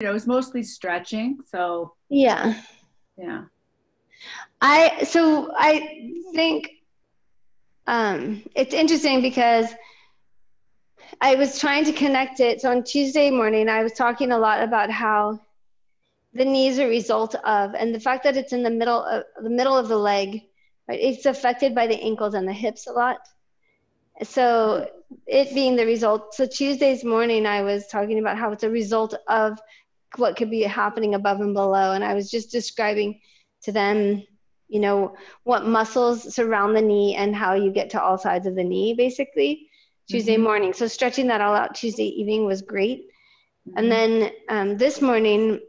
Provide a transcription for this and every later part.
it was mostly stretching. So yeah, yeah. I so I think um, it's interesting because I was trying to connect it. So on Tuesday morning, I was talking a lot about how the knee is a result of, and the fact that it's in the middle of the middle of the leg, right? It's affected by the ankles and the hips a lot. So it being the result. So Tuesday's morning, I was talking about how it's a result of what could be happening above and below, and I was just describing to them, you know, what muscles surround the knee and how you get to all sides of the knee, basically. Tuesday mm-hmm. morning. So stretching that all out Tuesday evening was great. Mm-hmm. And then um, this morning,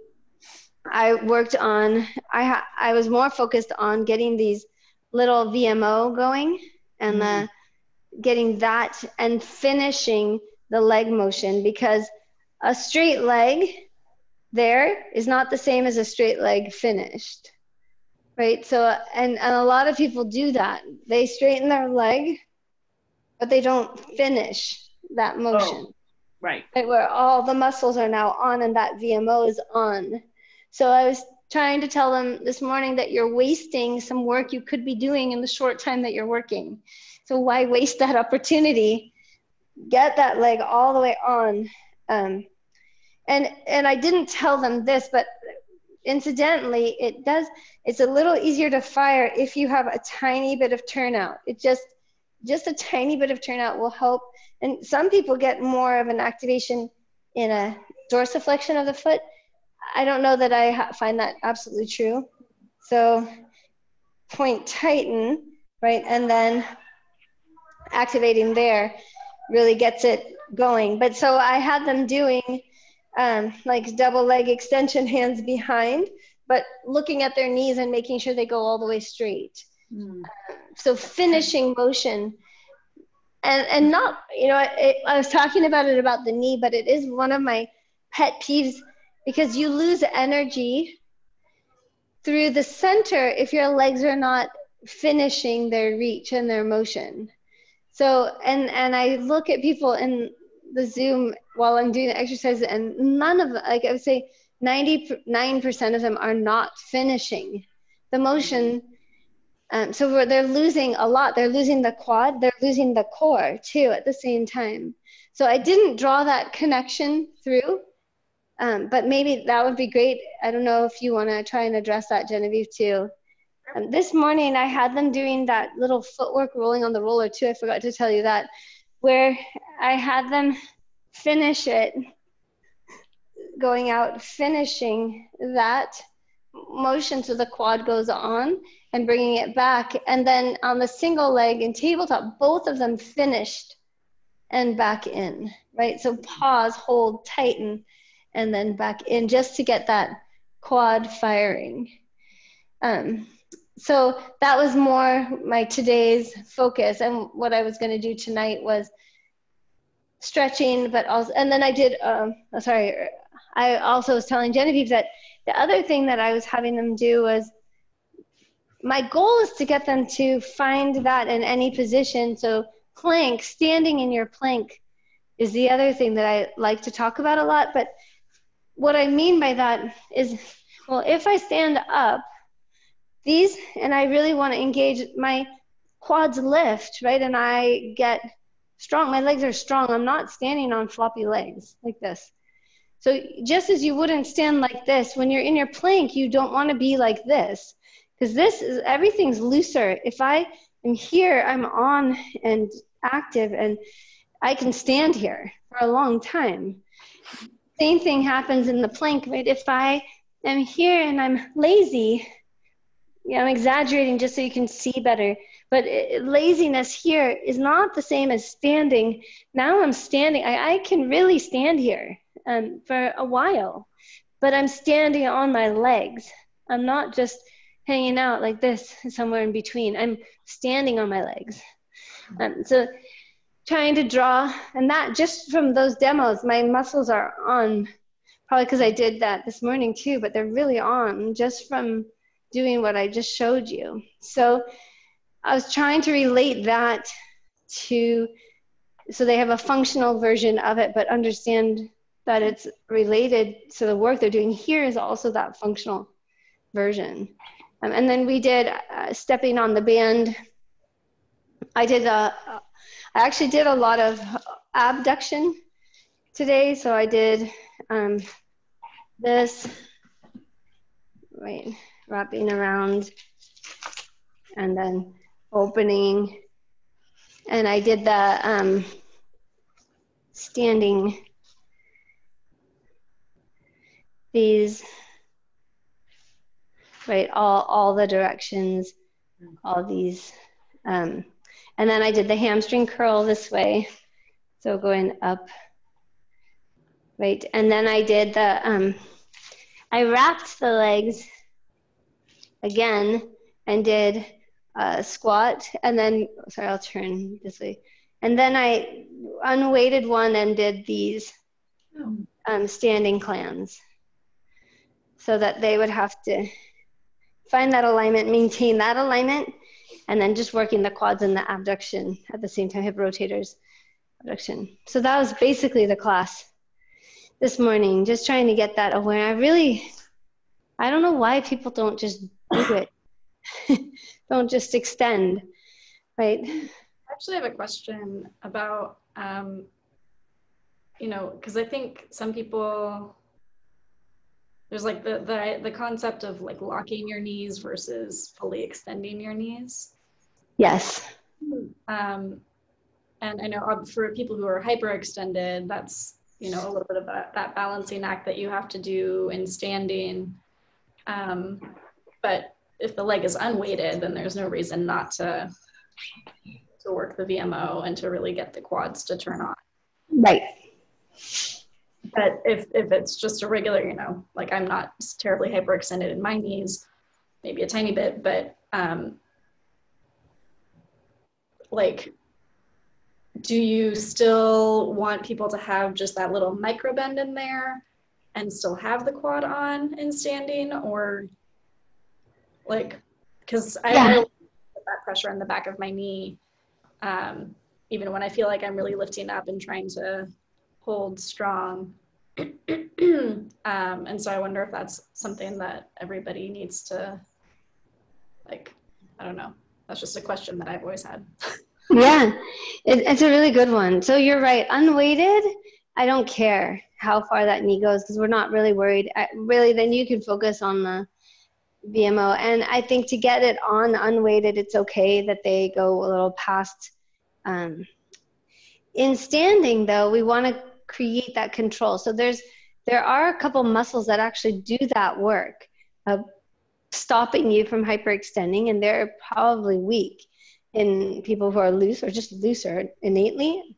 I worked on. I ha- I was more focused on getting these little VMO going and mm-hmm. the getting that and finishing the leg motion because a straight leg there is not the same as a straight leg finished right so and, and a lot of people do that they straighten their leg but they don't finish that motion oh, right. right where all the muscles are now on and that vmo is on so i was trying to tell them this morning that you're wasting some work you could be doing in the short time that you're working so why waste that opportunity? Get that leg all the way on. Um, and and I didn't tell them this, but incidentally, it does. It's a little easier to fire if you have a tiny bit of turnout. It just just a tiny bit of turnout will help. And some people get more of an activation in a dorsiflexion of the foot. I don't know that I find that absolutely true. So point tighten, right? And then activating there really gets it going. But so I had them doing um, like double leg extension hands behind, but looking at their knees and making sure they go all the way straight. Mm. so finishing motion. And, and not, you know, it, I was talking about it about the knee, but it is one of my pet peeves because you lose energy through the center if your legs are not finishing their reach and their motion. So, and and I look at people in the Zoom while I'm doing the exercise, and none of like I would say, ninety nine percent of them are not finishing the motion. Um, so they're losing a lot. They're losing the quad. They're losing the core too at the same time. So I didn't draw that connection through, um, but maybe that would be great. I don't know if you want to try and address that, Genevieve, too. Um, this morning I had them doing that little footwork rolling on the roller too. I forgot to tell you that, where I had them finish it, going out, finishing that motion so the quad goes on and bringing it back. And then on the single leg and tabletop, both of them finished and back in, right? So pause, hold, tighten, and then back in just to get that quad firing. Um, so that was more my today's focus and what i was going to do tonight was stretching but also and then i did um oh, sorry i also was telling genevieve that the other thing that i was having them do was my goal is to get them to find that in any position so plank standing in your plank is the other thing that i like to talk about a lot but what i mean by that is well if i stand up these, and I really want to engage my quads lift, right? And I get strong. My legs are strong. I'm not standing on floppy legs like this. So just as you wouldn't stand like this, when you're in your plank, you don't want to be like this because this is everything's looser. If I am here, I'm on and active and I can stand here for a long time. Same thing happens in the plank, right? If I am here and I'm lazy, yeah, I'm exaggerating just so you can see better. But it, laziness here is not the same as standing. Now I'm standing. I, I can really stand here um, for a while, but I'm standing on my legs. I'm not just hanging out like this somewhere in between. I'm standing on my legs. Um, so trying to draw, and that just from those demos, my muscles are on. Probably because I did that this morning too, but they're really on just from doing what I just showed you. So I was trying to relate that to, so they have a functional version of it, but understand that it's related. So the work they're doing here is also that functional version. Um, and then we did uh, stepping on the band. I did a, I actually did a lot of abduction today. So I did um, this, right, wrapping around and then opening. And I did the um, standing, these, right, all, all the directions, all these. Um, and then I did the hamstring curl this way. So going up, right? And then I did the, um, I wrapped the legs again and did a squat and then, sorry, I'll turn this way. And then I unweighted one and did these oh. um, standing clams so that they would have to find that alignment, maintain that alignment, and then just working the quads and the abduction at the same time, hip rotators, abduction. So that was basically the class this morning, just trying to get that aware. I really, I don't know why people don't just do it, don't just extend, right? I actually have a question about, um, you know, because I think some people, there's like the, the the concept of like locking your knees versus fully extending your knees. Yes. Um, and I know for people who are hyperextended, that's you know a little bit of that, that balancing act that you have to do in standing um, but if the leg is unweighted then there's no reason not to to work the vmo and to really get the quads to turn on. Right. But if if it's just a regular you know like i'm not terribly hyperextended in my knees maybe a tiny bit but um like do you still want people to have just that little micro bend in there and still have the quad on in standing or like because I, yeah. I put that pressure on the back of my knee um, even when I feel like I'm really lifting up and trying to hold strong. um, and so I wonder if that's something that everybody needs to like, I don't know. That's just a question that I've always had. yeah, it, it's a really good one. So you're right. Unweighted, I don't care how far that knee goes because we're not really worried. I, really, then you can focus on the VMO. And I think to get it on unweighted, it's okay that they go a little past. Um, in standing, though, we want to create that control. So there's there are a couple muscles that actually do that work, of stopping you from hyperextending, and they're probably weak in people who are loose or just looser innately.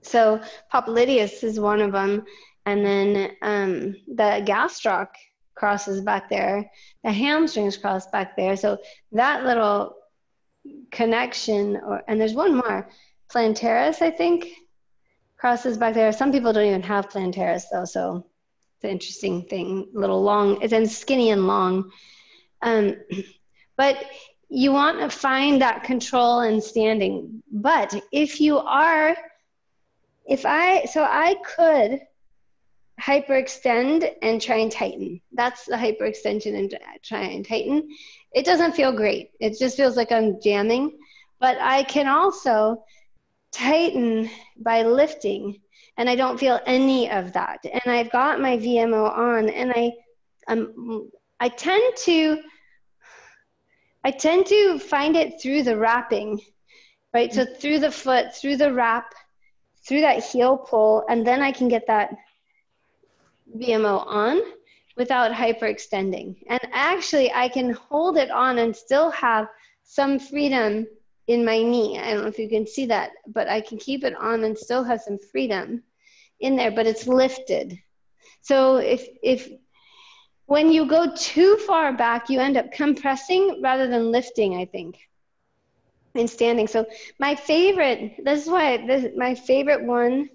So popliteus is one of them, and then um, the gastroc crosses back there, the hamstrings cross back there. So that little connection, or and there's one more, plantaris, I think, crosses back there. Some people don't even have plantaris though, so it's an interesting thing. Little long, it's then skinny and long. Um, but you want to find that control and standing. But if you are, if I, so I could hyperextend and try and tighten. That's the hyperextension and try and tighten. It doesn't feel great. It just feels like I'm jamming. But I can also tighten by lifting, and I don't feel any of that. And I've got my VMO on, and I, um, I tend to I tend to find it through the wrapping, right? So through the foot, through the wrap, through that heel pull, and then I can get that VMO on without hyperextending. And actually, I can hold it on and still have some freedom in my knee. I don't know if you can see that, but I can keep it on and still have some freedom in there, but it's lifted. So if if when you go too far back, you end up compressing rather than lifting, I think, in standing. So my favorite, this is why this, my favorite one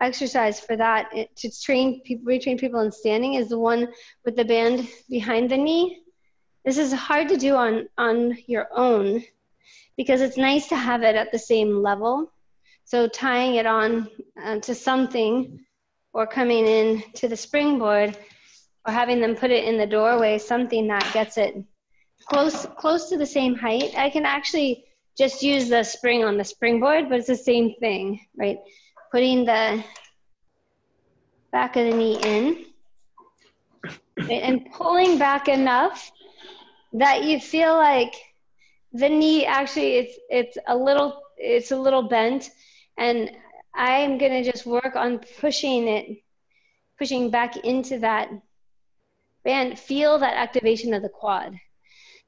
exercise for that to train people, retrain people in standing is the one with the band behind the knee. This is hard to do on, on your own because it's nice to have it at the same level. So tying it on uh, to something or coming in to the springboard or having them put it in the doorway, something that gets it close close to the same height. I can actually just use the spring on the springboard, but it's the same thing, right? Putting the back of the knee in and pulling back enough that you feel like the knee actually it's it's a little it's a little bent and i'm going to just work on pushing it pushing back into that band feel that activation of the quad.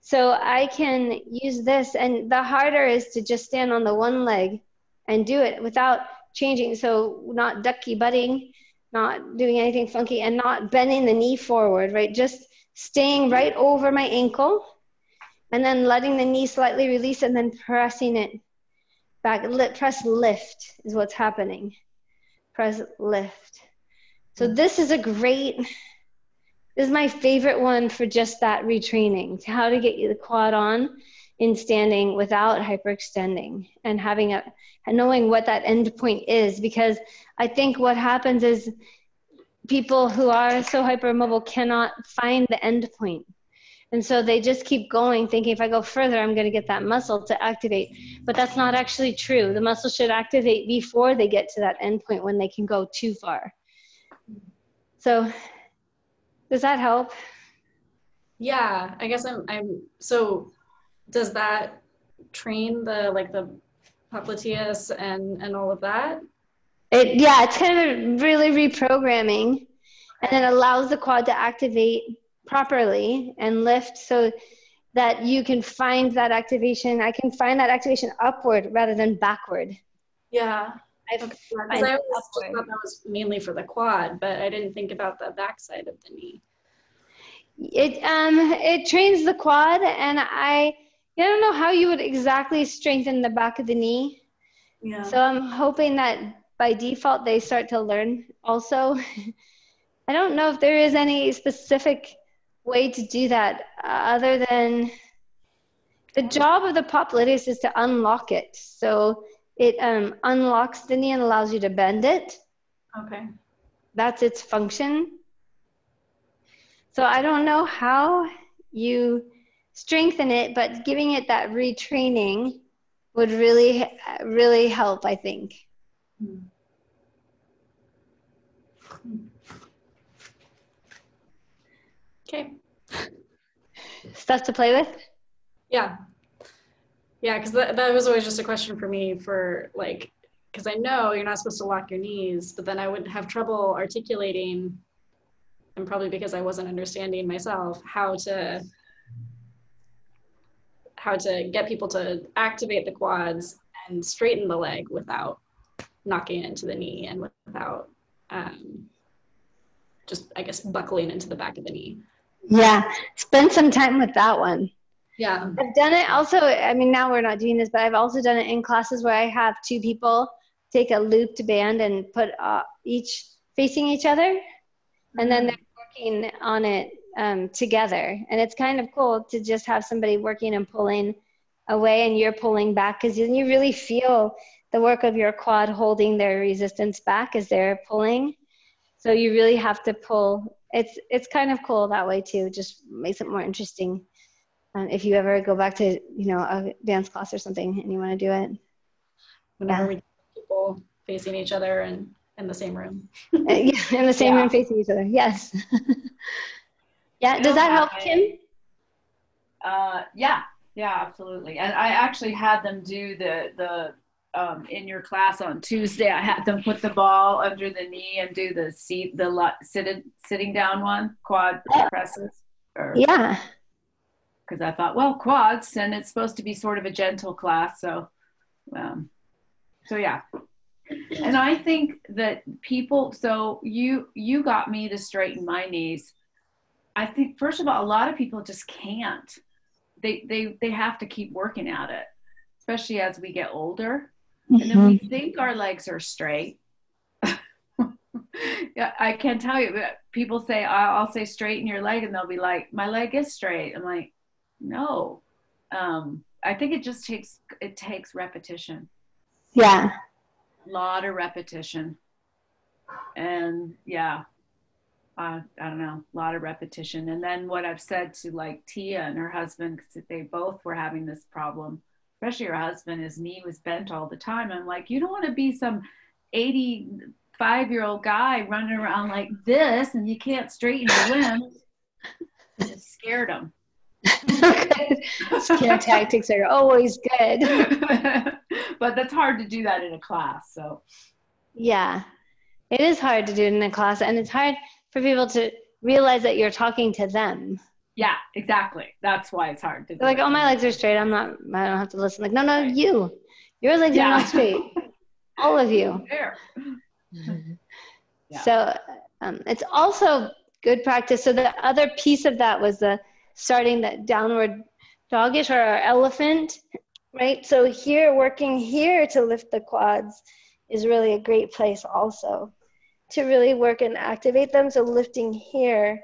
So i can use this and the harder is to just stand on the one leg and do it without changing so not ducky butting not doing anything funky and not bending the knee forward right just staying right over my ankle and then letting the knee slightly release and then pressing it back. press lift is what's happening. Press lift. So mm. this is a great, this is my favorite one for just that retraining, how to get you the quad on in standing without hyperextending and having a, and knowing what that end point is. Because I think what happens is people who are so hypermobile cannot find the end point and so they just keep going, thinking if I go further, I'm going to get that muscle to activate. But that's not actually true. The muscle should activate before they get to that endpoint when they can go too far. So, does that help? Yeah, I guess I'm. I'm. So, does that train the like the popliteus and and all of that? It yeah, it's kind of really reprogramming, and it allows the quad to activate properly and lift so that you can find that activation. I can find that activation upward rather than backward. Yeah. Because I always thought that was mainly for the quad, but I didn't think about the backside of the knee. It um it trains the quad, and I I don't know how you would exactly strengthen the back of the knee. Yeah. So I'm hoping that by default they start to learn also. I don't know if there is any specific way to do that uh, other than the job of the popliteus is to unlock it. So it um, unlocks the knee and allows you to bend it. Okay. That's its function. So I don't know how you strengthen it, but giving it that retraining would really, really help, I think. Okay. Stuff to play with? Yeah. Yeah, because that, that was always just a question for me for like, because I know you're not supposed to lock your knees, but then I would have trouble articulating, and probably because I wasn't understanding myself, how to how to get people to activate the quads and straighten the leg without knocking it into the knee and without um, just I guess buckling into the back of the knee. Yeah, spend some time with that one. Yeah. I've done it also, I mean, now we're not doing this, but I've also done it in classes where I have two people take a looped band and put uh, each facing each other, and then they're working on it um, together. And it's kind of cool to just have somebody working and pulling away and you're pulling back because then you really feel the work of your quad holding their resistance back as they're pulling. So you really have to pull it's it's kind of cool that way too. Just makes it more interesting. Um, if you ever go back to you know a dance class or something and you want to do it. Whenever yeah. we people facing each other and in the same room. Uh, yeah, in the same yeah. room facing each other. Yes. yeah. Does that help, Kim? Uh, yeah. Yeah, absolutely. And I actually had them do the the um, in your class on Tuesday, I had them put the ball under the knee and do the seat, the sitting sitting down one, quad presses. Or, yeah. Because I thought, well, quads, and it's supposed to be sort of a gentle class, so, um, so yeah. And I think that people, so you you got me to straighten my knees. I think first of all, a lot of people just can't. They they they have to keep working at it, especially as we get older and then we mm-hmm. think our legs are straight. yeah, I can't tell you. People say I'll say straighten your leg, and they'll be like, "My leg is straight." I'm like, "No." Um, I think it just takes it takes repetition. Yeah. A lot of repetition. and yeah, uh, I don't know, a lot of repetition. And then what I've said to like Tia and her husband, because they both were having this problem, especially her husband, his knee was bent all the time. I'm like, you don't want to be some 85 year old guy running around like this and you can't straighten your limbs. it scared him. Scare tactics are always good. but that's hard to do that in a class. So, yeah, it is hard to do it in a class, and it's hard for people to realize that you're talking to them. Yeah, exactly. That's why it's hard to. like, oh, my legs are straight. I'm not. I don't have to listen. Like, no, no, you. Your legs yeah. are not straight. All of you. Fair. Yeah. So um, it's also good practice. So the other piece of that was the starting that downward dogish or our elephant, right? So here, working here to lift the quads is really a great place also to really work and activate them. So lifting here,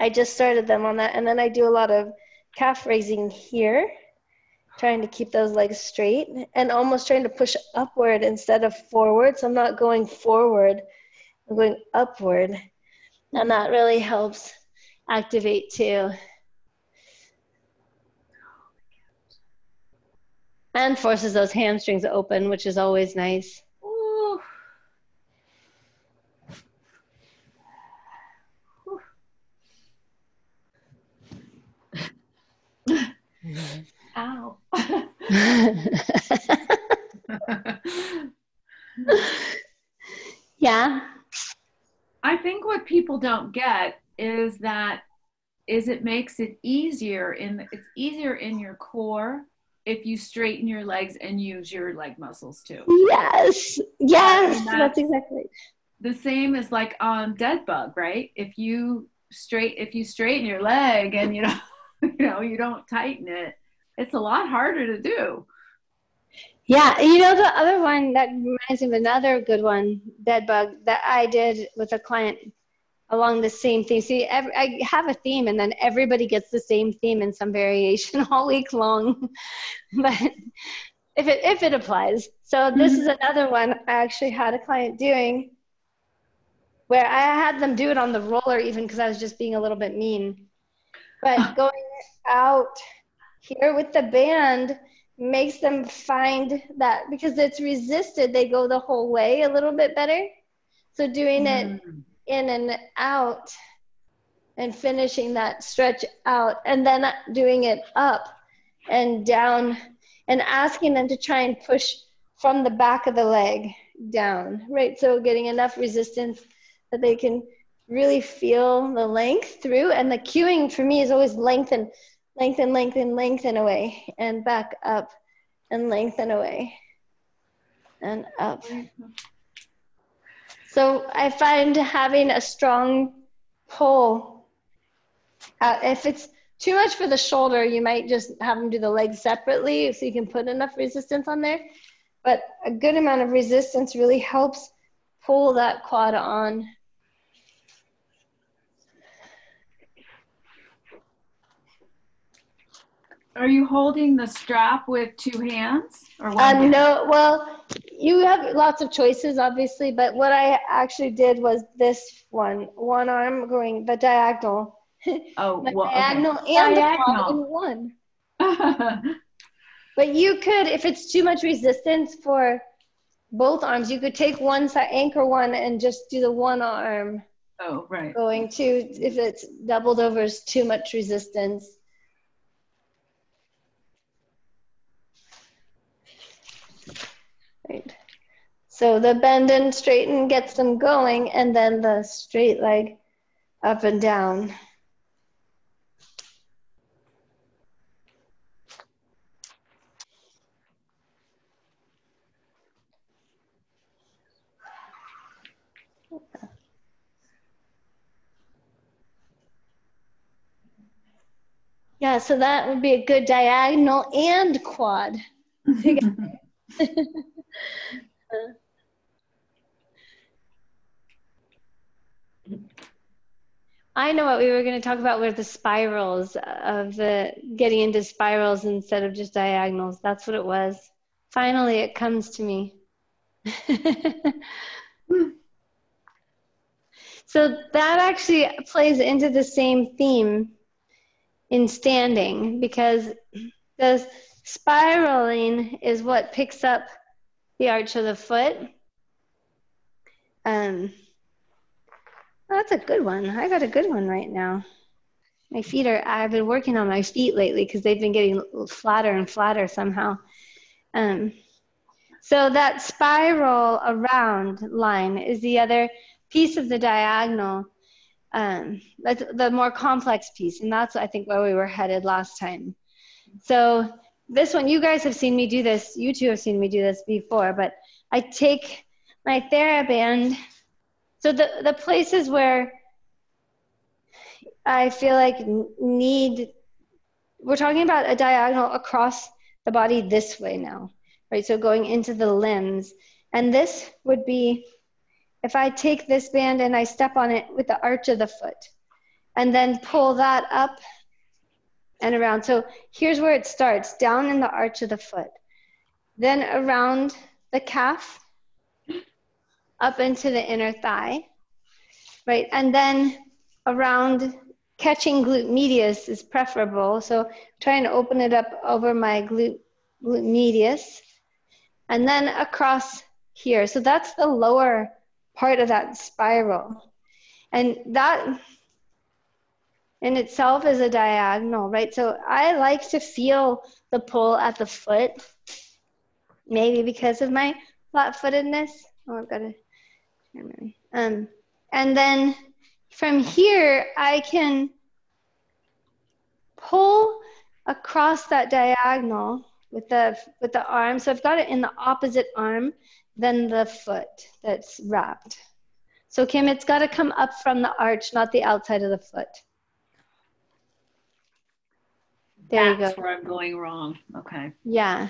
I just started them on that. And then I do a lot of calf raising here, trying to keep those legs straight and almost trying to push upward instead of forward. So I'm not going forward, I'm going upward. And that really helps activate too. And forces those hamstrings open, which is always nice. Ow. yeah. I think what people don't get is that is it makes it easier in the, it's easier in your core if you straighten your legs and use your leg muscles too. Yes. Yes, that's, that's, exactly. The same as like on dead bug, right? If you straight if you straighten your leg and you know you know you don't tighten it, it's a lot harder to do. Yeah, you know the other one that reminds me of another good one, dead bug that I did with a client along the same theme. See, every, I have a theme, and then everybody gets the same theme in some variation all week long. but if it if it applies, so this mm-hmm. is another one I actually had a client doing, where I had them do it on the roller, even because I was just being a little bit mean. But going out here with the band makes them find that because it's resisted, they go the whole way a little bit better. So doing mm. it in and out and finishing that stretch out and then doing it up and down and asking them to try and push from the back of the leg down, right? So getting enough resistance that they can really feel the length through. And the cueing for me is always lengthen, lengthen, lengthen, lengthen away and back up and lengthen away and up. So I find having a strong pull, uh, if it's too much for the shoulder, you might just have them do the legs separately so you can put enough resistance on there. But a good amount of resistance really helps pull that quad on. Are you holding the strap with two hands or one? Um, hand? No, well, you have lots of choices, obviously, but what I actually did was this one, one arm going the diagonal. Oh, the well, diagonal okay. and diagonal. in one. but you could, if it's too much resistance for both arms, you could take one side, anchor one, and just do the one arm. Oh, right. Going to, if it's doubled over, is too much resistance. Right. So the bend and straighten gets them going, and then the straight leg up and down. Yeah, so that would be a good diagonal and quad. I know what we were going to talk about were the spirals of the getting into spirals instead of just diagonals. That's what it was. Finally, it comes to me. So that actually plays into the same theme in standing because the spiraling is what picks up the arch of the foot. Um, that's a good one. I got a good one right now. My feet are, I've been working on my feet lately because they've been getting flatter and flatter somehow. Um, so that spiral around line is the other piece of the diagonal, um, that's the more complex piece. And that's, I think, where we were headed last time. So this one, you guys have seen me do this. You two have seen me do this before, but I take my TheraBand. So the, the places where I feel like need, we're talking about a diagonal across the body this way now, right? So going into the limbs. And this would be if I take this band and I step on it with the arch of the foot and then pull that up and around. So here's where it starts down in the arch of the foot, then around the calf, up into the inner thigh, right? And then around catching glute medius is preferable. So trying to open it up over my glute, glute medius and then across here. So that's the lower part of that spiral. And that in itself is a diagonal, right? So I like to feel the pull at the foot, maybe because of my flat footedness. Oh, I've got to. Um, and then from here, I can pull across that diagonal with the with the arm. So I've got it in the opposite arm than the foot that's wrapped. So Kim, it's got to come up from the arch, not the outside of the foot. There That's you go. where I'm going wrong. Okay. Yeah.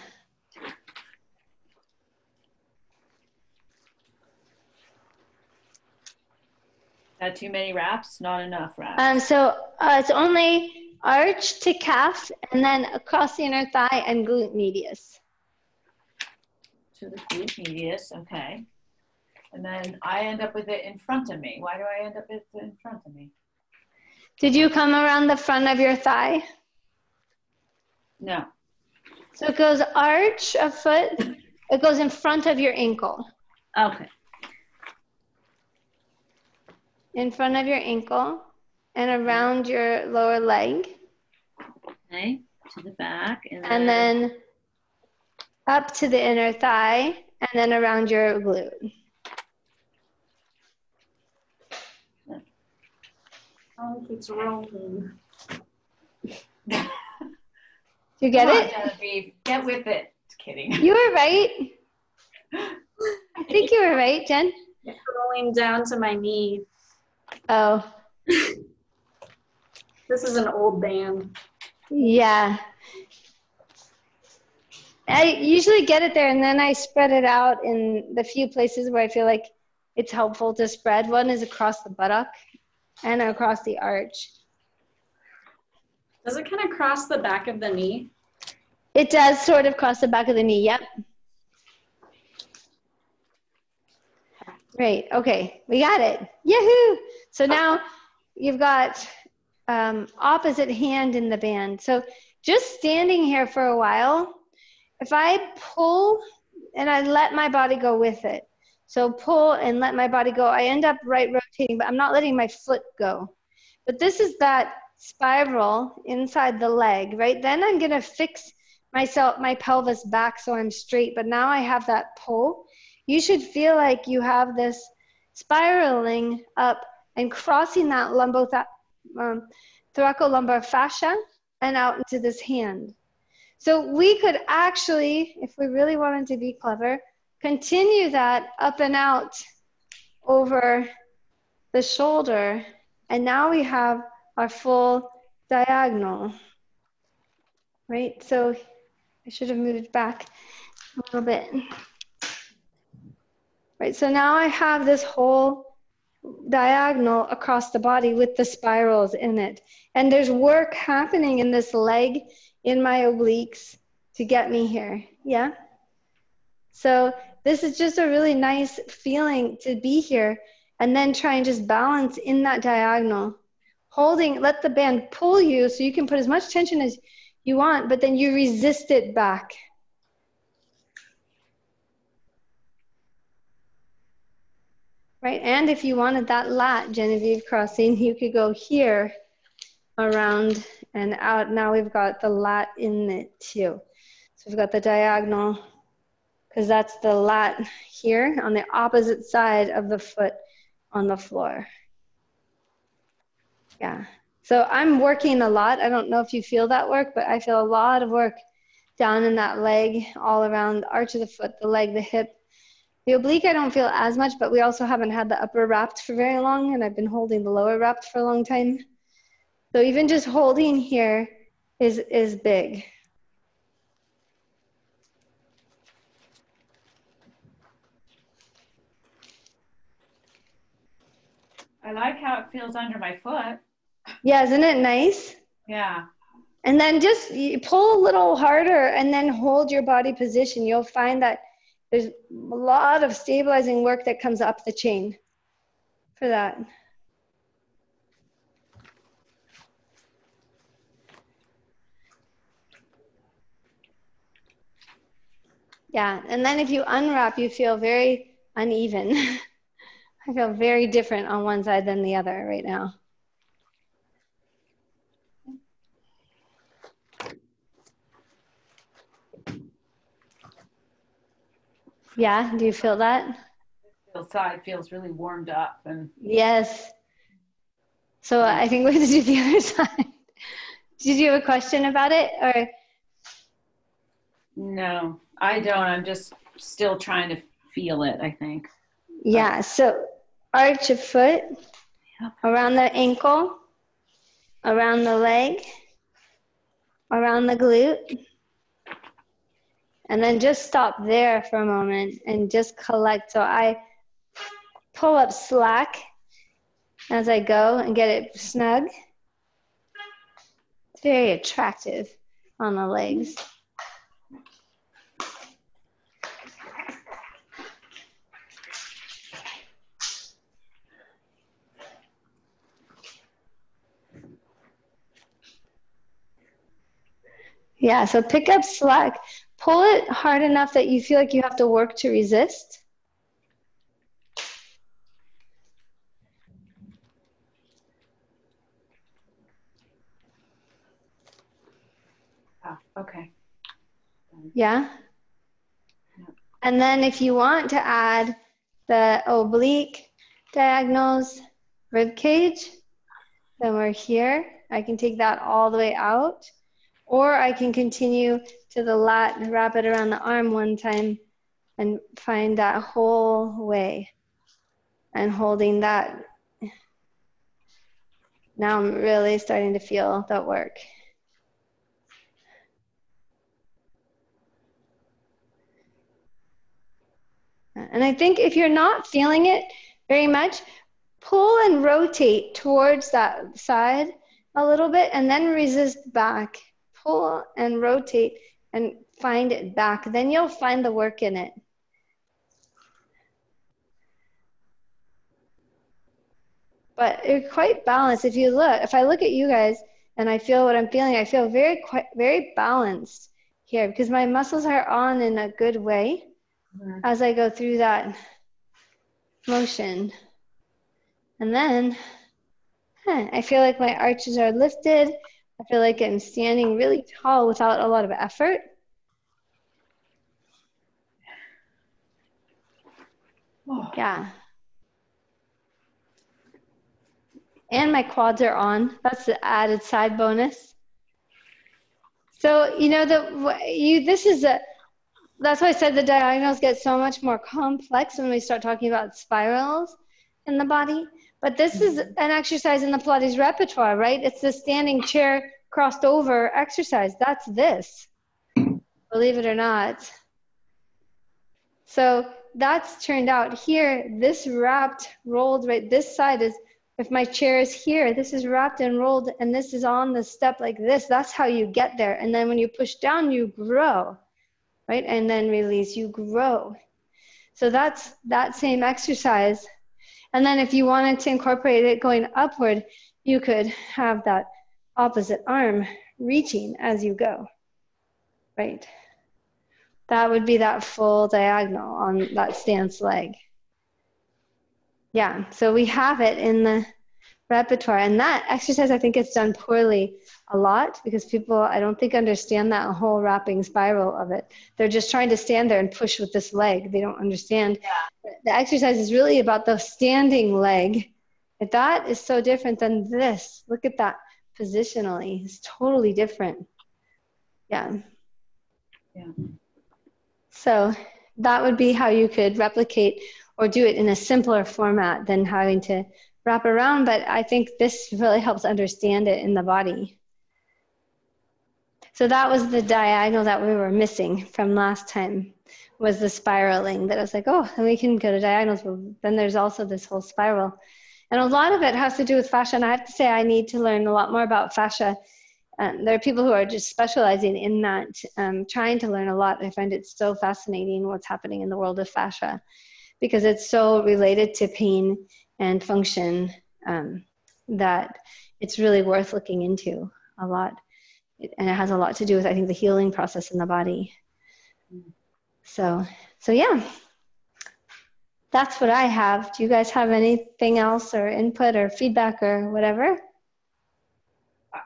Not too many wraps, not enough wraps. Um, so uh, it's only arch to calf and then across the inner thigh and glute medius. To the glute medius, okay. And then I end up with it in front of me. Why do I end up with it in front of me? Did you come around the front of your thigh? No. So it goes arch of foot. It goes in front of your ankle. Okay. In front of your ankle and around your lower leg. Okay, to the back. And then, and then up to the inner thigh and then around your glute. Oh, it's rolling. You get Come it? On, get with it. Just kidding. You were right. I think you were right, Jen. It's rolling down to my knee. Oh. this is an old band. Yeah. I usually get it there and then I spread it out in the few places where I feel like it's helpful to spread. One is across the buttock and across the arch. Does it kind of cross the back of the knee? It does sort of cross the back of the knee, yep. Great, okay, we got it. Yahoo! So now you've got um, opposite hand in the band. So just standing here for a while, if I pull and I let my body go with it, so pull and let my body go. I end up right rotating, but I'm not letting my foot go. But this is that spiral inside the leg, right? Then I'm gonna fix myself, my pelvis back so I'm straight, but now I have that pull. You should feel like you have this spiraling up and crossing that lumbo um, thoracolumbar fascia and out into this hand. So we could actually, if we really wanted to be clever, Continue that up and out over the shoulder. And now we have our full diagonal, right? So I should have moved back a little bit. Right, so now I have this whole diagonal across the body with the spirals in it. And there's work happening in this leg, in my obliques to get me here. Yeah? So this is just a really nice feeling to be here and then try and just balance in that diagonal. Holding, let the band pull you so you can put as much tension as you want, but then you resist it back. Right, and if you wanted that lat Genevieve crossing, you could go here around and out. Now we've got the lat in it too. So we've got the diagonal because that's the lat here on the opposite side of the foot on the floor. Yeah. So I'm working a lot. I don't know if you feel that work, but I feel a lot of work down in that leg, all around the arch of the foot, the leg, the hip. The oblique, I don't feel as much, but we also haven't had the upper wrapped for very long, and I've been holding the lower wrapped for a long time. So even just holding here is, is big. I like how it feels under my foot. Yeah, isn't it nice? Yeah. And then just pull a little harder and then hold your body position. You'll find that there's a lot of stabilizing work that comes up the chain for that. Yeah, and then if you unwrap, you feel very uneven. I feel very different on one side than the other right now. Yeah, do you feel that? The side feels really warmed up and Yes. So I think we have to do the other side. Did you have a question about it or? no, I don't. I'm just still trying to feel it, I think. Yeah, so arch of foot Yep. around the ankle, around the leg, around the glute. And then just stop there for a moment and just collect. So I pull up slack as I go and get it snug. It's very attractive on the legs. Yeah, so pick up slack. Pull it hard enough that you feel like you have to work to resist. Ah, okay. Yeah. And then if you want to add the oblique diagonals rib cage, then we're here. I can take that all the way out. Or I can continue to the lat and wrap it around the arm one time and find that whole way and holding that. Now I'm really starting to feel that work. And I think if you're not feeling it very much, pull and rotate towards that side a little bit and then resist back. Pull and rotate and find it back. Then you'll find the work in it. But you're quite balanced. If you look, if I look at you guys and I feel what I'm feeling, I feel very, quite, very balanced here because my muscles are on in a good way Mhm. as I go through that motion. And then huh, I feel like my arches are lifted. I feel like I'm standing really tall without a lot of effort. Oh, Yeah. And my quads are on. That's the added side bonus. So, you know, the you this is a that's why I said the diagonals get so much more complex when we start talking about spirals in the body. But this is mm-hmm. an exercise in the Pilates repertoire, right? It's the standing chair crossed over exercise. That's this, believe it or not. So that's turned out here. This wrapped, rolled right. This side is, if my chair is here, this is wrapped and rolled, and this is on the step like this. That's how you get there. And then when you push down, you grow right? And then release, you grow. So that's that same exercise. And then if you wanted to incorporate it going upward, you could have that opposite arm reaching as you go. Right. That would be that full diagonal on that stance leg. Yeah, so we have it in the repertoire. And that exercise, I think, gets done poorly a lot because people, I don't think, understand that whole wrapping spiral of it. They're just trying to stand there and push with this leg. They don't understand. Yeah. The exercise is really about the standing leg. That is so different than this. Look at that positionally. It's totally different. Yeah. Yeah. So that would be how you could replicate or do it in a simpler format than having to wrap around. But I think this really helps understand it in the body. So that was the diagonal that we were missing from last time was the spiraling that I was like, oh, and we can go to diagonals, but then there's also this whole spiral. And a lot of it has to do with fascia. And I have to say, I need to learn a lot more about fascia um, there are people who are just specializing in that, um, trying to learn a lot. I find it so fascinating what's happening in the world of fascia because it's so related to pain and function um, that it's really worth looking into a lot. And it has a lot to do with, I think, the healing process in the body. So, so yeah, that's what I have. Do you guys have anything else or input or feedback or whatever?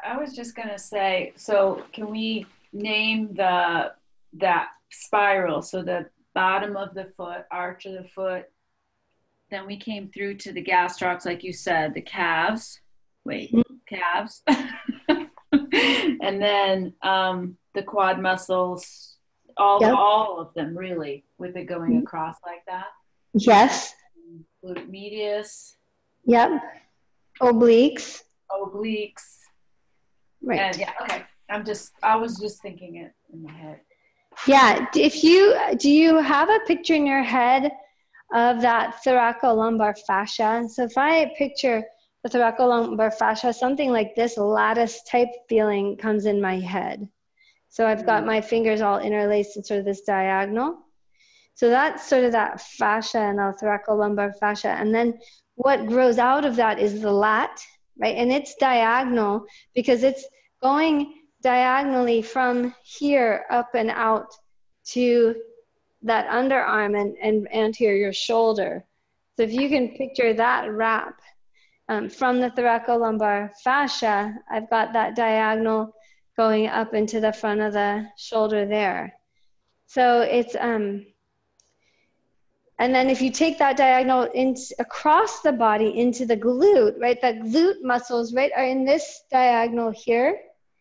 I was just gonna say, so can we name the that spiral? So the bottom of the foot, arch of the foot. Then we came through to the gastrocs, like you said, the calves. Wait, mm-hmm. calves. and then um, the quad muscles, all yep. all of them really, with it going mm-hmm. across like that. Yes. Glute medius. Yep. Obliques. Obliques. Right. And yeah, okay. I'm just, I was just thinking it in my head. Yeah. If you, do you have a picture in your head of that thoracolumbar fascia? So if I picture the thoracolumbar fascia, something like this lattice type feeling comes in my head. So I've got mm. my fingers all interlaced in sort of this diagonal. So that's sort of that fascia and the thoracolumbar fascia. And then what grows out of that is the lat, right? And it's diagonal because it's going diagonally from here up and out to that underarm and, and anterior shoulder. So if you can picture that wrap um, from the thoracolumbar fascia, I've got that diagonal going up into the front of the shoulder there. So it's um, and then if you take that diagonal in, across the body into the glute, right, the glute muscles, right, are in this diagonal here,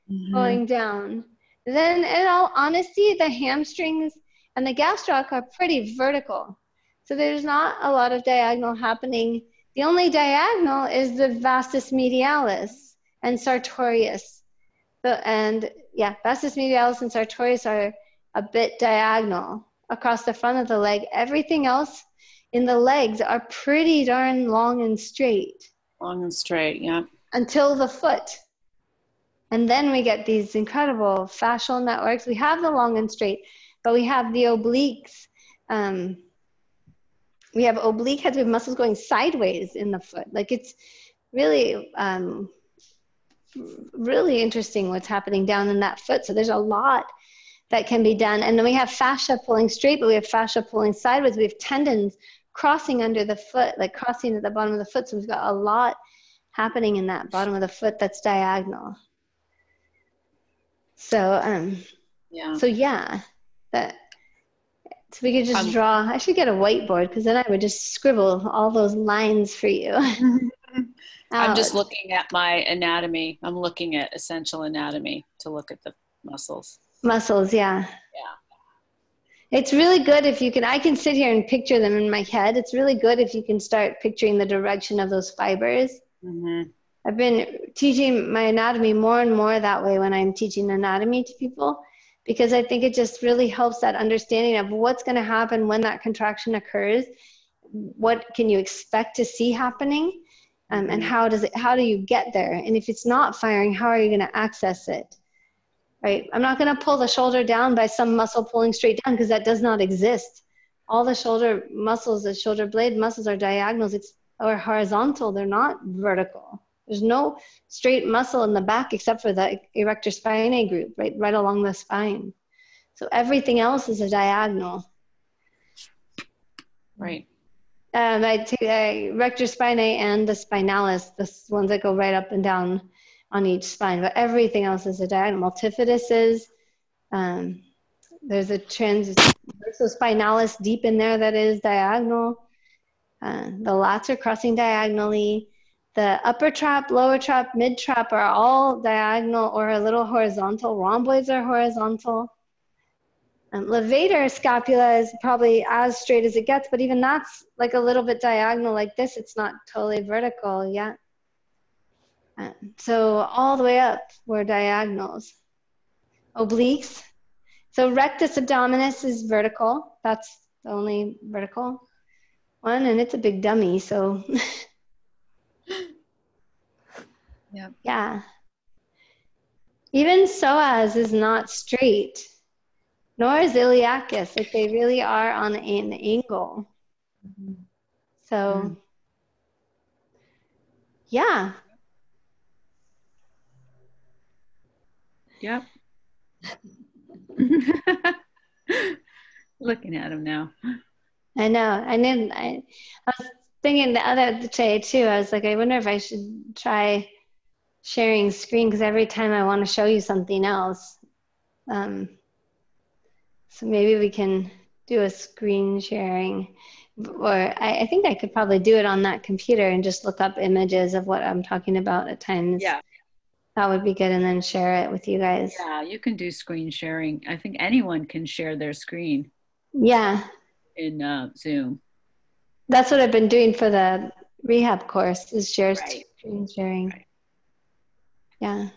mm-hmm. going down. Then, in all honesty, the hamstrings and the gastroc are pretty vertical. So there's not a lot of diagonal happening. The only diagonal is the vastus medialis and sartorius. So, and yeah, vastus medialis and sartorius are a bit diagonal across the front of the leg. Everything else in the legs are pretty darn long and straight. Long and straight, yeah. Until the foot. And then we get these incredible fascial networks. We have the long and straight, but we have the obliques. Um, we have oblique heads, we have muscles going sideways in the foot. Like it's really, um, really interesting what's happening down in that foot. So there's a lot that can be done. And then we have fascia pulling straight, but we have fascia pulling sideways. We have tendons crossing under the foot, like crossing at the bottom of the foot. So we've got a lot happening in that bottom of the foot that's diagonal. So um yeah. So yeah, that so we could just um, draw. I should get a whiteboard because then I would just scribble all those lines for you. I'm just looking at my anatomy. I'm looking at essential anatomy to look at the muscles. Muscles, yeah. Yeah. It's really good if you can. I can sit here and picture them in my head. It's really good if you can start picturing the direction of those fibers. Mm-hmm. I've been teaching my anatomy more and more that way when I'm teaching anatomy to people because I think it just really helps that understanding of what's going to happen when that contraction occurs. What can you expect to see happening? Um, and mm-hmm. how does it how do you get there and if it's not firing how are you going to access it right? I'm not going to pull the shoulder down by some muscle pulling straight down because that does not exist. all the shoulder muscles, the shoulder blade muscles are diagonals. It's or horizontal. They're not vertical. There's no straight muscle in the back except for the erector spinae group, right, right along the spine. So everything else is a diagonal. Right. Um, I take rector spinae and the spinalis, the ones that go right up and down on each spine, but everything else is a diagonal. Multifidus is, um, there's a transversal spinalis deep in there that is diagonal. Uh, the lats are crossing diagonally. The upper trap, lower trap, mid trap are all diagonal or a little horizontal. Rhomboids are horizontal. Levator scapula is probably as straight as it gets, but even that's like a little bit diagonal like this. It's not totally vertical yet. So all the way up were diagonals. Obliques. So rectus abdominis is vertical. That's the only vertical one, and it's a big dummy. So yeah, yeah. Even psoas is not straight nor is iliacus. Like they really are on an angle. Mm-hmm. So, mm. yeah. Yep. Looking at him now. I know. I didn't. I, I was thinking the other day too. I was like, I wonder if I should try sharing screen because every time I want to show you something else, um, so maybe we can do a screen sharing or I, I, think I could probably do it on that computer and just look up images of what I'm talking about at times. Yeah. That would be good and then share it with you guys. Yeah, you can do screen sharing. I think anyone can share their screen. Yeah. In uh, Zoom. That's what I've been doing for the rehab course is share right. screen sharing. Right. Yeah.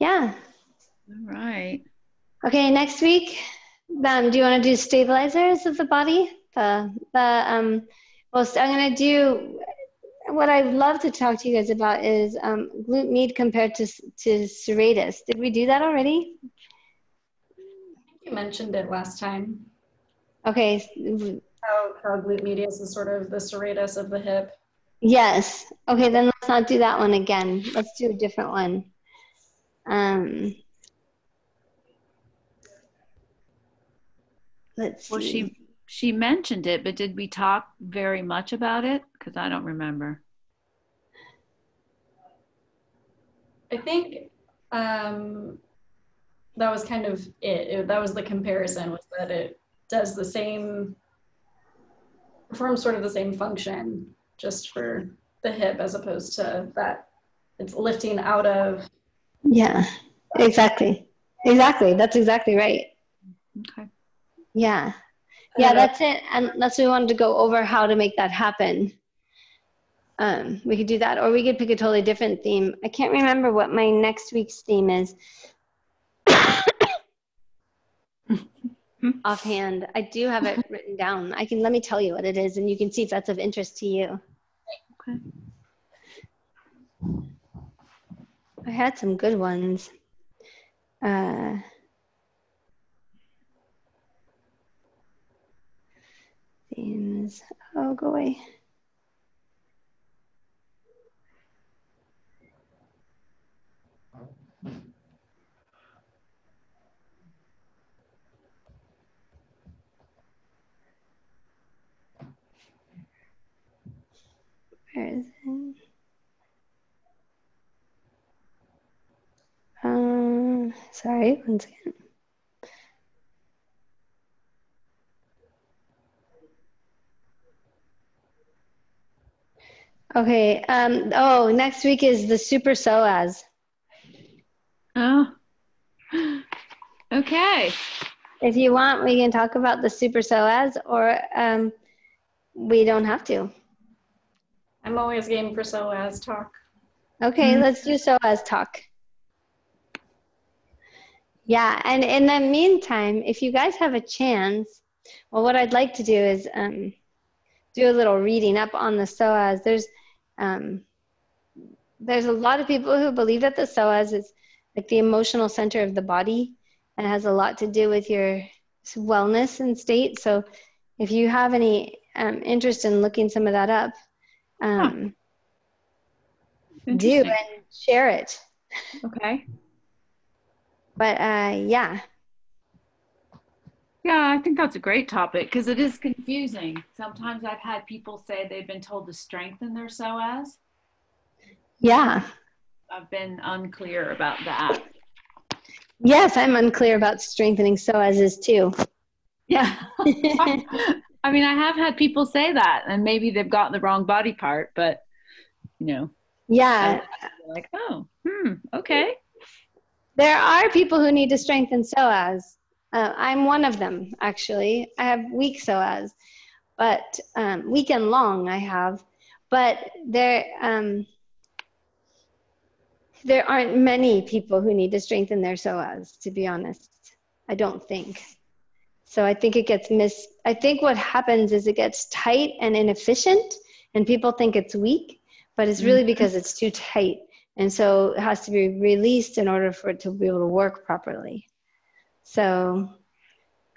Yeah. All right. Okay, next week, um, do you want to do stabilizers of the body? The the um, well, I'm gonna do what I'd love to talk to you guys about is um, glute med compared to to serratus. Did we do that already? I think you mentioned it last time. Okay. How, how glute medius is sort of the serratus of the hip. Yes. Okay, then let's not do that one again. Let's do a different one. Um, Let's well, she she mentioned it, but did we talk very much about it? Because I don't remember. I think um, that was kind of it. it. That was the comparison was that it does the same, performs sort of the same function, just for the hip as opposed to that it's lifting out of. Yeah, exactly, exactly. That's exactly right. Okay. Yeah. Yeah, that's it. And that's we wanted to go over how to make that happen. Um, we could do that, or we could pick a totally different theme. I can't remember what my next week's theme is. Offhand, I do have it written down. I can let me tell you what it is, and you can see if that's of interest to you. Okay. I had some good ones. Uh, Themes. Oh, go away. Where is it? Um, sorry, one second. Okay. Um, oh, next week is the super psoas. Oh. Okay. If you want, we can talk about the super psoas, or um, we don't have to. I'm always game for psoas talk. Okay, mm-hmm. let's do psoas talk. Yeah, and in the meantime, if you guys have a chance, well, what I'd like to do is um, do a little reading up on the psoas. There's um, there's a lot of people who believe that the psoas is like the emotional center of the body and has a lot to do with your wellness and state. So if you have any um, interest in looking some of that up, um, do and share it. Okay. But uh, yeah, Yeah, I think that's a great topic because it is confusing. Sometimes I've had people say they've been told to strengthen their psoas. yeah. I've been unclear about that. Yes, I'm unclear about strengthening psoas is too. Yeah. I mean, I have had people say that, and maybe they've gotten the wrong body part, but you know, yeah, like, oh, hmm, okay. there are people who need to strengthen psoas. Uh, I'm one of them, actually. I have weak psoas, but um, weak and long I have. But there, um, there aren't many people who need to strengthen their psoas, to be honest. I don't think. So I think it gets mis. I think what happens is it gets tight and inefficient, and people think it's weak, but it's really mm-hmm. because it's too tight, and so it has to be released in order for it to be able to work properly. So,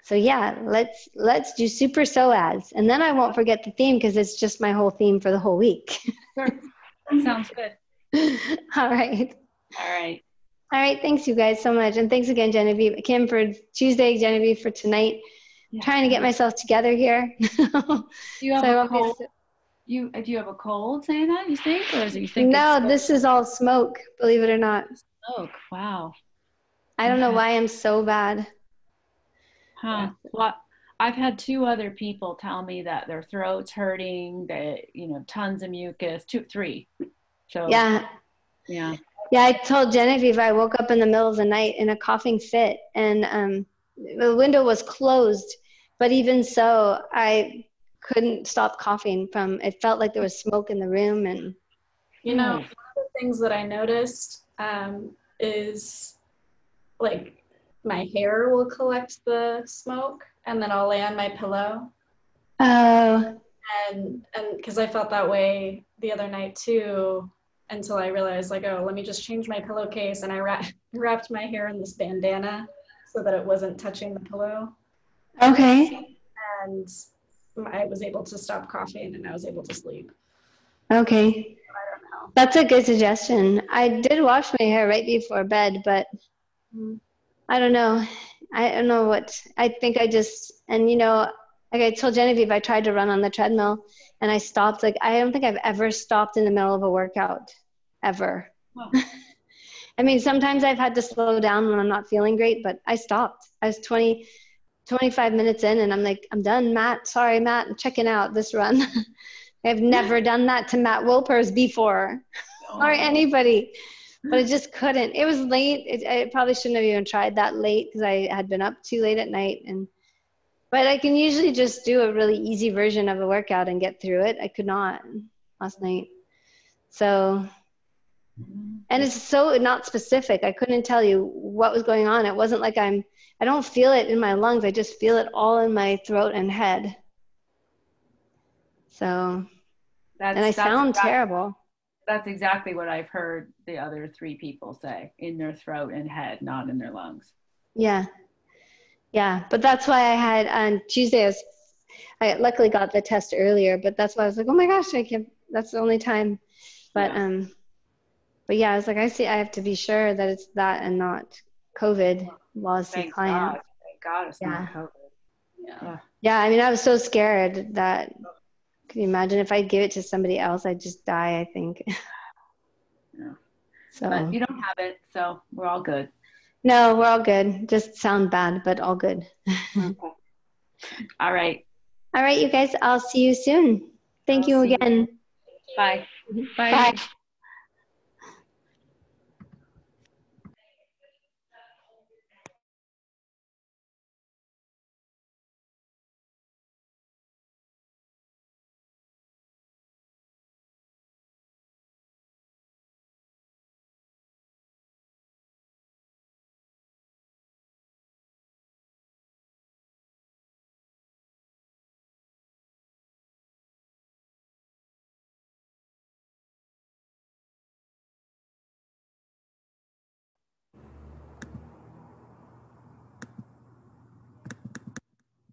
so yeah, let's let's do super psoas, and then I won't forget the theme because it's just my whole theme for the whole week. Sure. Sounds good. All right. All right. All right, thanks you guys so much. And thanks again, Genevieve. Kim for Tuesday, Genevieve for tonight. Yeah. Trying to get myself together here. Do you have I a cold? You uh, do you have a cold saying that? You think, or is it you think? no, this is all smoke, believe it or not. smoke? Wow. I don't know why I'm so bad. Huh. Well, I've had two other people tell me that their throat's hurting, that you know, tons of mucus. Two, three. So Yeah. yeah. Yeah, I told Genevieve I woke up in the middle of the night in a coughing fit and um, the window was closed. But even so, I couldn't stop coughing from it felt like there was smoke in the room and You know, Mm. one of the things that I noticed um, is like my hair will collect the smoke and then I'll lay on my pillow. oh And and because I felt that way the other night too until I realized like, oh, let me just change my pillowcase and I wrap, wrapped my hair in this bandana so that it wasn't touching the pillow. okay And I was able to stop coughing and I was able to sleep. okay I don't know. that's a good suggestion i did wash my hair right before bed but Mm. i don't know i don't know what i think i just and you know like i told genevieve i tried to run on the treadmill and i stopped like i don't think i've ever stopped in the middle of a workout ever Wow. i mean sometimes i've had to slow down when i'm not feeling great but i stopped i was 20 25 minutes in and i'm like i'm done matt sorry matt i'm checking out this run i've never done that to matt wilpers before or anybody but I just couldn't. It was late. It, I probably shouldn't have even tried that late because I had been up too late at night. And but I can usually just do a really easy version of a workout and get through it. I could not last night. So and it's so not specific. I couldn't tell you what was going on. It wasn't like I'm. I don't feel it in my lungs. I just feel it all in my throat and head. So That's, and I sound exact- terrible. That's exactly what I've heard the other three people say in their throat and head, not in their lungs. Yeah. Yeah. But that's why I had on Tuesday, I, was, I luckily got the test earlier, but that's why I was like, oh my gosh, I can, that's the only time. But, Yeah. um, but yeah, I was like, I see, I have to be sure that it's that and not COVID while I see Thank client. God. Thank God it's Yeah. not COVID. Yeah. Yeah. I mean, I was so scared that, can you imagine if I give it to somebody else, I'd just die, I think. Yeah. So, But you don't have it, so we're all good. No, we're all good. Just sound bad, but all good. okay. All right. All right, you guys, I'll see you soon. Thank I'll you see you. again. Bye. Bye. Bye.